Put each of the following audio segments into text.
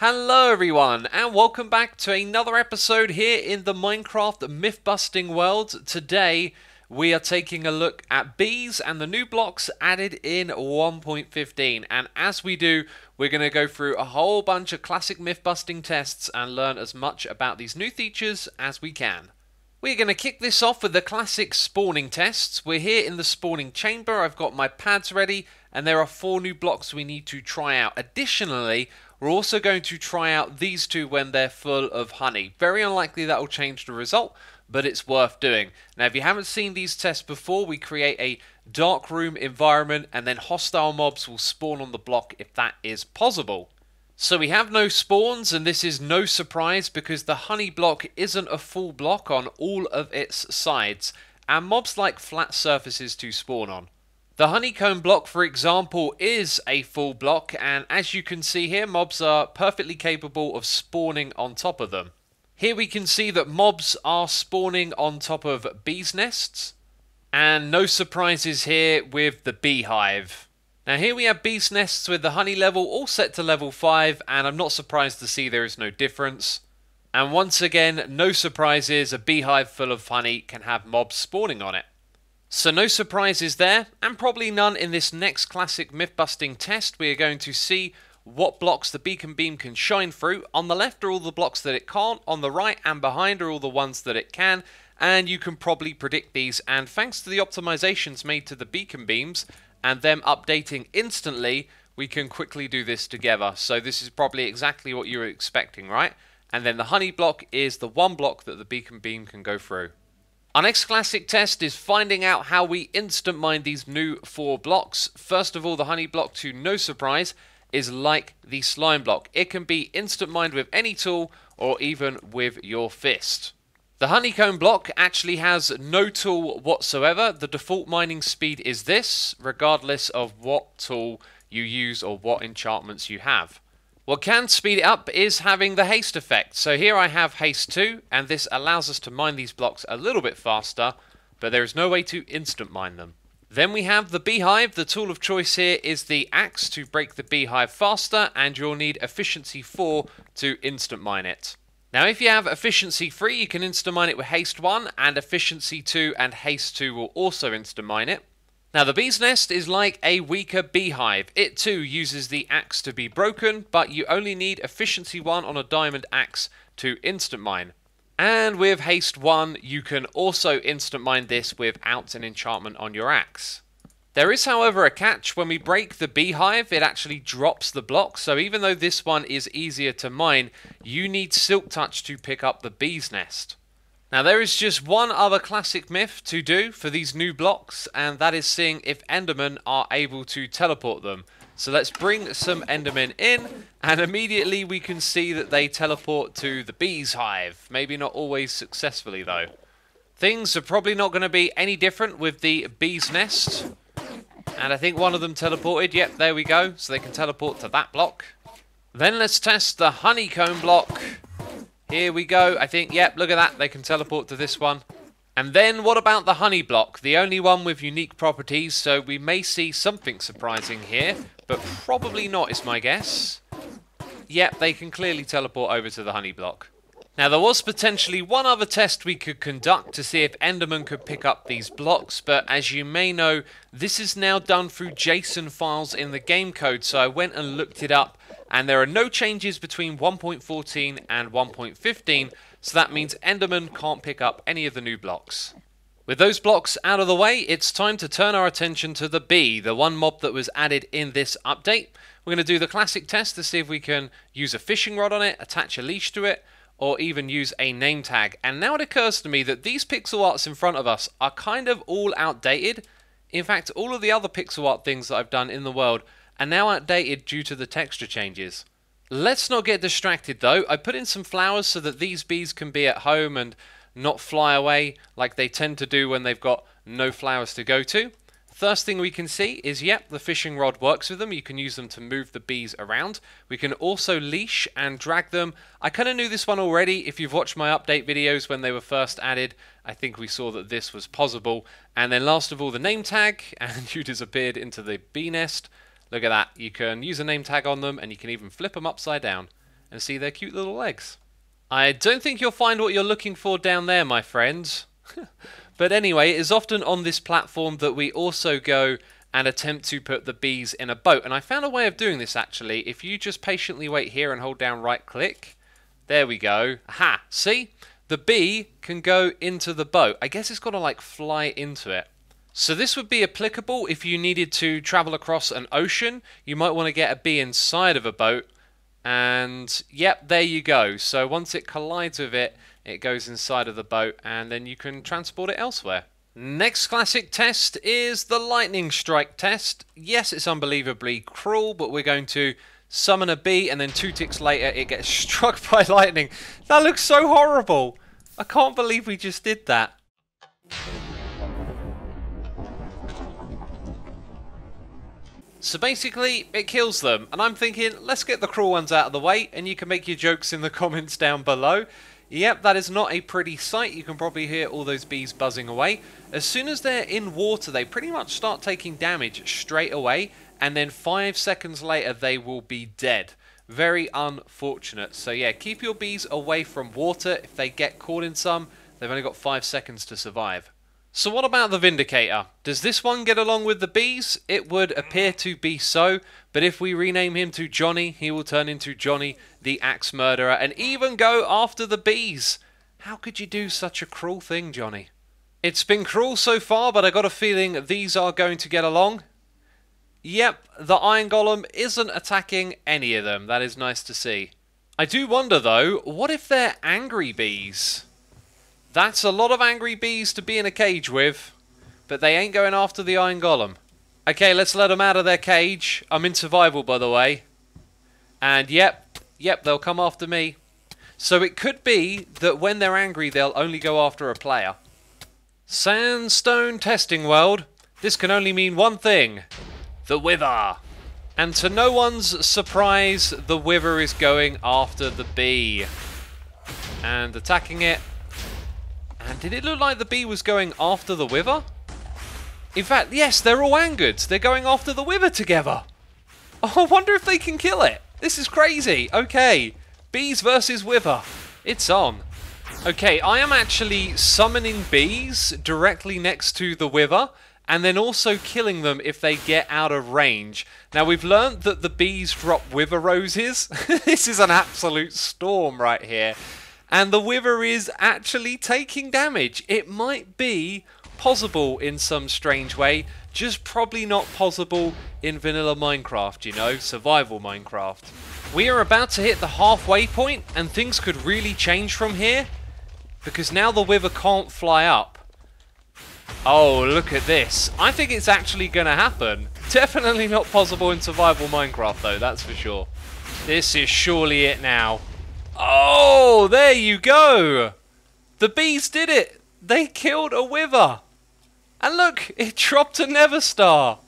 Hello everyone and welcome back to another episode here in the Minecraft myth busting world. Today we are taking a look at bees and the new blocks added in 1.15 and as we do we're going to go through a whole bunch of classic myth busting tests and learn as much about these new features as we can. We're going to kick this off with the classic spawning tests. We're here in the spawning chamber. I've got my pads ready and there are four new blocks we need to try out. Additionally, we're also going to try out these two when they're full of honey. Very unlikely that will change the result, but it's worth doing. Now, if you haven't seen these tests before, we create a dark room environment and then hostile mobs will spawn on the block if that is possible. So we have no spawns and this is no surprise because the honey block isn't a full block on all of its sides and mobs like flat surfaces to spawn on. The honeycomb block, for example, is a full block, and as you can see here, mobs are perfectly capable of spawning on top of them. Here we can see that mobs are spawning on top of bees' nests, and no surprises here with the beehive. Now here we have bees' nests with the honey level all set to level 5, and I'm not surprised to see there is no difference. And once again, no surprises, a beehive full of honey can have mobs spawning on it. So no surprises there, and probably none in this next classic myth-busting test. We are going to see what blocks the beacon beam can shine through. On the left are all the blocks that it can't, on the right and behind are all the ones that it can, and you can probably predict these. And thanks to the optimizations made to the beacon beams, and them updating instantly, we can quickly do this together. So this is probably exactly what you were expecting, right? And then the honey block is the one block that the beacon beam can go through. Our next classic test is finding out how we instant mine these new four blocks. First of all, the honey block, to no surprise, is like the slime block. It can be instant mined with any tool or even with your fist. The honeycomb block actually has no tool whatsoever. The default mining speed is this, regardless of what tool you use or what enchantments you have. What can speed it up is having the haste effect. So here I have haste 2, and this allows us to mine these blocks a little bit faster, but there is no way to instant mine them. Then we have the beehive. The tool of choice here is the axe to break the beehive faster, and you'll need efficiency 4 to instant mine it. Now if you have efficiency 3, you can instant mine it with haste 1, and efficiency 2 and haste 2 will also instant mine it. Now the bee's nest is like a weaker beehive. It too uses the axe to be broken, but you only need efficiency 1 on a diamond axe to instant mine. And with haste 1, you can also instant mine this without an enchantment on your axe. There is however a catch, when we break the beehive it actually drops the block, so even though this one is easier to mine, you need silk touch to pick up the bee's nest. Now there is just one other classic myth to do for these new blocks and that is seeing if Endermen are able to teleport them. So let's bring some Endermen in and immediately we can see that they teleport to the bees hive. Maybe not always successfully though. Things are probably not going to be any different with the bees nest. And I think one of them teleported. Yep, there we go. So they can teleport to that block. Then let's test the honeycomb block. Here we go. I think, yep, look at that. They can teleport to this one. And then what about the honey block? The only one with unique properties, so we may see something surprising here, but probably not is my guess. Yep, they can clearly teleport over to the honey block. Now there was potentially one other test we could conduct to see if Enderman could pick up these blocks, but as you may know, this is now done through JSON files in the game code, so I went and looked it up and there are no changes between 1.14 and 1.15, so that means Enderman can't pick up any of the new blocks. With those blocks out of the way, it's time to turn our attention to the bee, the one mob that was added in this update. We're going to do the classic test to see if we can use a fishing rod on it, attach a leash to it, or even use a name tag. And now it occurs to me that these pixel arts in front of us are kind of all outdated. In fact, all of the other pixel art things that I've done in the world are now outdated due to the texture changes. Let's not get distracted though. I put in some flowers so that these bees can be at home and not fly away like they tend to do when they've got no flowers to go to. First thing we can see is, yep, the fishing rod works with them. You can use them to move the bees around. We can also leash and drag them. I kind of knew this one already. If you've watched my update videos when they were first added, I think we saw that this was possible. And then last of all, the name tag, and you disappeared into the bee nest. Look at that. You can use a name tag on them and you can even flip them upside down. and see their cute little legs. I don't think you'll find what you're looking for down there, my friends. but anyway, it is often on this platform that we also go and attempt to put the bees in a boat. And I found a way of doing this actually. If you just patiently wait here and hold down right click, there we go. Ha! See? The bee can go into the boat. I guess it's got to like fly into it. So this would be applicable if you needed to travel across an ocean. You might want to get a bee inside of a boat. And yep, there you go. So once it collides with it, it goes inside of the boat and then you can transport it elsewhere. Next classic test is the lightning strike test. Yes, it's unbelievably cruel, but we're going to summon a bee and then two ticks later it gets struck by lightning. That looks so horrible. I can't believe we just did that. So basically, it kills them, and I'm thinking, let's get the cruel ones out of the way, and you can make your jokes in the comments down below. Yep, that is not a pretty sight. You can probably hear all those bees buzzing away. As soon as they're in water, they pretty much start taking damage straight away, and then five seconds later, they will be dead. Very unfortunate. So yeah, keep your bees away from water. If they get caught in some, they've only got five seconds to survive. So what about the Vindicator? Does this one get along with the bees? It would appear to be so, but if we rename him to Johnny, he will turn into Johnny the Axe Murderer and even go after the bees. How could you do such a cruel thing, Johnny? It's been cruel so far, but I got a feeling these are going to get along. Yep, the Iron Golem isn't attacking any of them. That is nice to see. I do wonder, though, what if they're angry bees? That's a lot of angry bees to be in a cage with, but they ain't going after the Iron Golem. Okay, let's let them out of their cage. I'm in survival, by the way. And yep, yep, they'll come after me. So it could be that when they're angry, they'll only go after a player. Sandstone Testing World. This can only mean one thing. The Wither. And to no one's surprise, the Wither is going after the bee. And attacking it did it look like the bee was going after the Wither? In fact, yes, they're all angered. They're going after the Wither together. Oh, I wonder if they can kill it. This is crazy. Okay, bees versus Wither. It's on. Okay, I am actually summoning bees directly next to the Wither and then also killing them if they get out of range. Now we've learned that the bees drop Wither roses. this is an absolute storm right here and the Wither is actually taking damage. It might be possible in some strange way, just probably not possible in vanilla Minecraft, you know, survival Minecraft. We are about to hit the halfway point and things could really change from here because now the Wither can't fly up. Oh, look at this. I think it's actually going to happen. Definitely not possible in survival Minecraft though, that's for sure. This is surely it now. Oh, there you go. The bees did it. They killed a wither. And look, it dropped a Nether Star.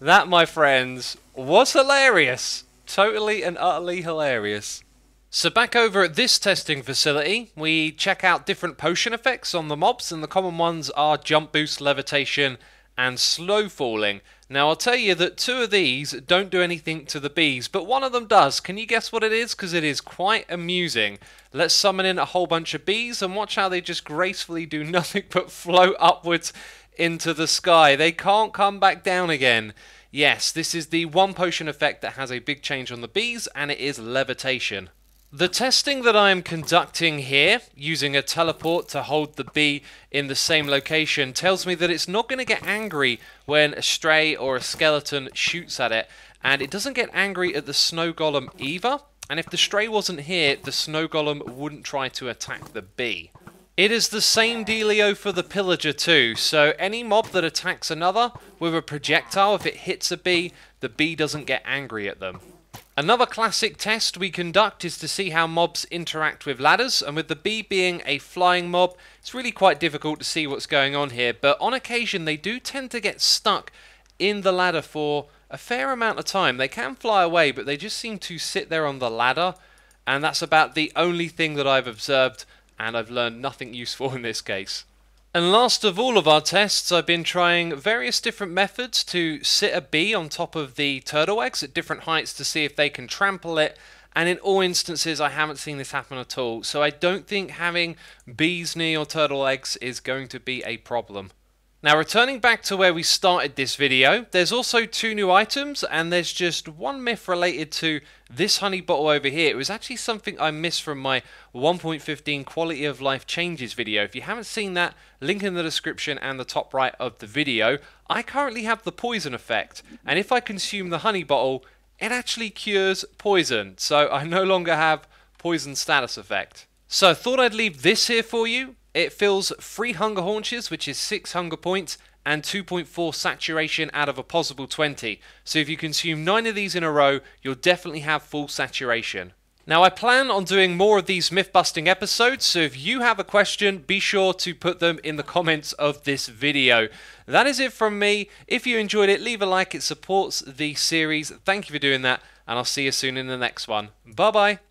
That, my friends, was hilarious. Totally and utterly hilarious. So back over at this testing facility, we check out different potion effects on the mobs, and the common ones are jump boost, levitation, and slow falling. Now I'll tell you that two of these don't do anything to the bees, but one of them does. Can you guess what it is? Because it is quite amusing. Let's summon in a whole bunch of bees and watch how they just gracefully do nothing but float upwards into the sky. They can't come back down again. Yes, this is the one potion effect that has a big change on the bees, and it is levitation. The testing that I am conducting here, using a teleport to hold the bee in the same location, tells me that it's not going to get angry when a stray or a skeleton shoots at it, and it doesn't get angry at the snow golem either, and if the stray wasn't here, the snow golem wouldn't try to attack the bee. It is the same dealio for the pillager too, so any mob that attacks another with a projectile, if it hits a bee, the bee doesn't get angry at them. Another classic test we conduct is to see how mobs interact with ladders, and with the bee being a flying mob, it's really quite difficult to see what's going on here, but on occasion they do tend to get stuck in the ladder for a fair amount of time. They can fly away, but they just seem to sit there on the ladder, and that's about the only thing that I've observed, and I've learned nothing useful in this case. And last of all of our tests, I've been trying various different methods to sit a bee on top of the turtle eggs at different heights to see if they can trample it and in all instances, I haven't seen this happen at all. So I don't think having bees near your turtle eggs is going to be a problem. Now returning back to where we started this video, there's also two new items and there's just one myth related to this honey bottle over here. It was actually something I missed from my 1.15 quality of life changes video. If you haven't seen that, link in the description and the top right of the video. I currently have the poison effect and if I consume the honey bottle, it actually cures poison. So I no longer have poison status effect. So I thought I'd leave this here for you. It fills 3 hunger haunches, which is 6 hunger points, and 2.4 saturation out of a possible 20. So if you consume 9 of these in a row, you'll definitely have full saturation. Now, I plan on doing more of these myth busting episodes, so if you have a question, be sure to put them in the comments of this video. That is it from me. If you enjoyed it, leave a like, it supports the series. Thank you for doing that, and I'll see you soon in the next one. Bye bye.